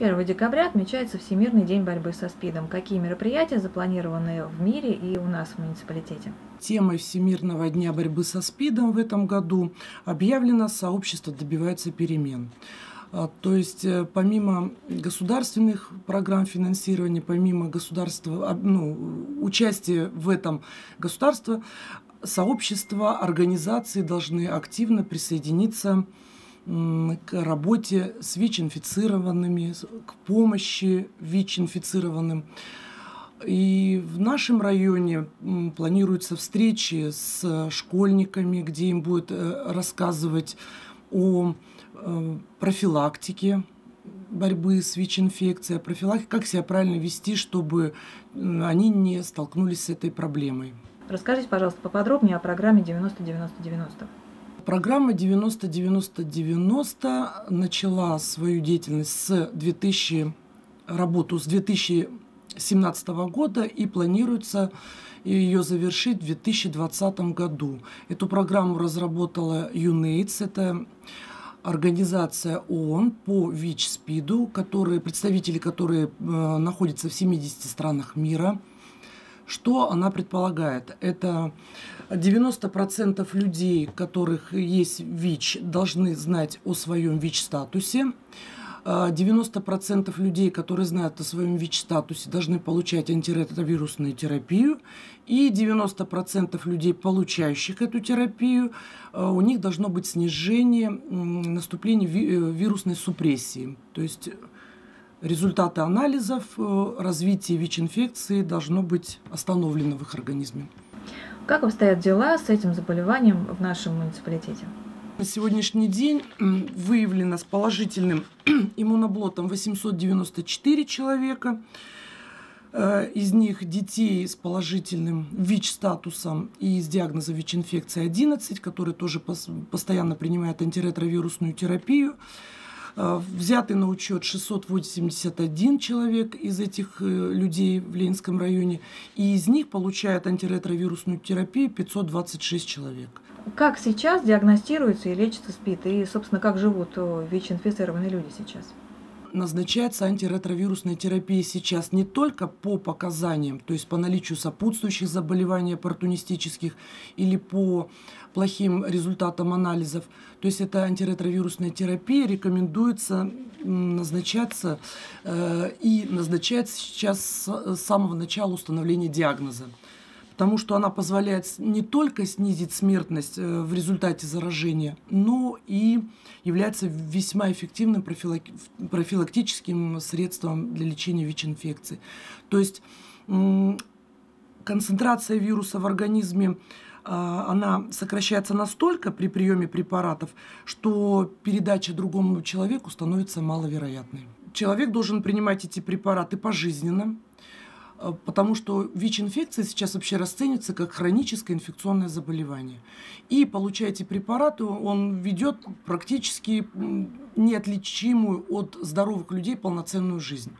1 декабря отмечается Всемирный день борьбы со СПИДом. Какие мероприятия запланированы в мире и у нас в муниципалитете? Темой Всемирного дня борьбы со СПИДом в этом году объявлено «Сообщество добивается перемен». А, то есть э, помимо государственных программ финансирования, помимо государства, ну, участия в этом государства, сообщества, организации должны активно присоединиться к работе с ВИЧ-инфицированными, к помощи ВИЧ-инфицированным. И в нашем районе планируются встречи с школьниками, где им будет э, рассказывать о э, профилактике борьбы с ВИЧ-инфекцией, профилактике, как себя правильно вести, чтобы они не столкнулись с этой проблемой. Расскажите, пожалуйста, поподробнее о программе 90-90-90. Программа 90-90-90 начала свою деятельность с 2000, работу с 2017 года и планируется ее завершить в 2020 году. Эту программу разработала UNAIDS, это организация ООН по ВИЧ-СПИДу, которые, представители которые э, находятся в 70 странах мира – что она предполагает? Это 90% людей, которых есть ВИЧ, должны знать о своем ВИЧ-статусе. 90% людей, которые знают о своем ВИЧ-статусе, должны получать антиретровирусную терапию. И 90% людей, получающих эту терапию, а, у них должно быть снижение наступления э, вирусной супрессии. То есть результаты анализов, э, развитие ВИЧ-инфекции должно быть остановлено в их организме. Как обстоят дела с этим заболеванием в нашем муниципалитете? На сегодняшний день выявлено с положительным иммуноблотом 894 человека. Э, из них детей с положительным ВИЧ-статусом и с диагнозом ВИЧ-инфекции 11, которые тоже постоянно принимают антиретровирусную терапию. Э, взяты на учет 681 человек из этих э, людей в Ленинском районе, и из них получает антиретровирусную терапию 526 человек. Как сейчас диагностируется и лечится СПИД, и, собственно, как живут э, ВИЧ-инфицированные люди сейчас? Назначается антиретровирусная терапия сейчас не только по показаниям, то есть по наличию сопутствующих заболеваний оппортунистических или по плохим результатам анализов. То есть эта антиретровирусная терапия рекомендуется назначаться э, и назначается сейчас с самого начала установления диагноза потому что она позволяет не только снизить смертность э, в результате заражения, но и является весьма эффективным профилактическим средством для лечения ВИЧ-инфекции. То есть концентрация вируса в организме а, она сокращается настолько при приеме препаратов, что передача другому человеку становится маловероятной. Человек должен принимать эти препараты пожизненно, потому что ВИЧ-инфекция сейчас вообще расценивается как хроническое инфекционное заболевание. И, получая эти препараты, он ведет практически неотличимую от здоровых людей полноценную жизнь.